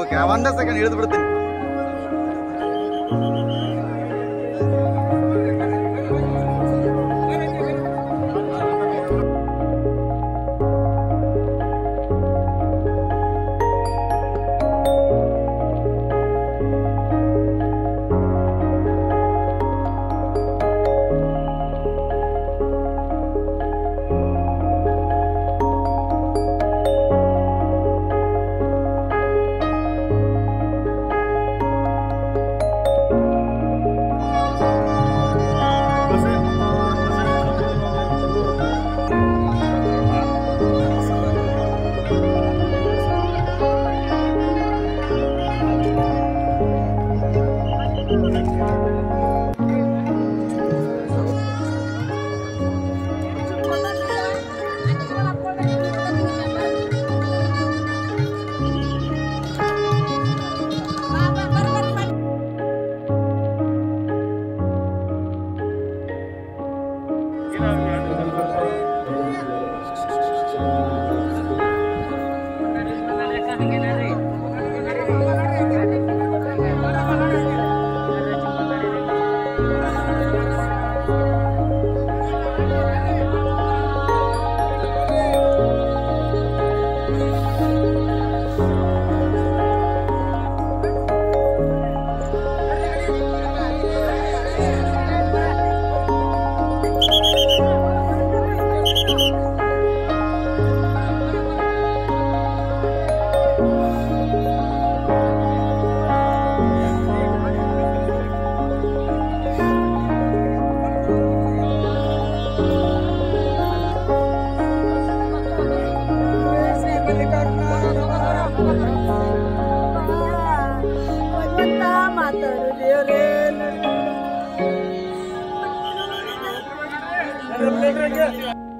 ಹೌದಾ okay okay okay ಒಂದೇ ಸೆಕೆಂಡ್ ಇಳಿದು ಬಿಡ್ತೀನಿ Gracias. हम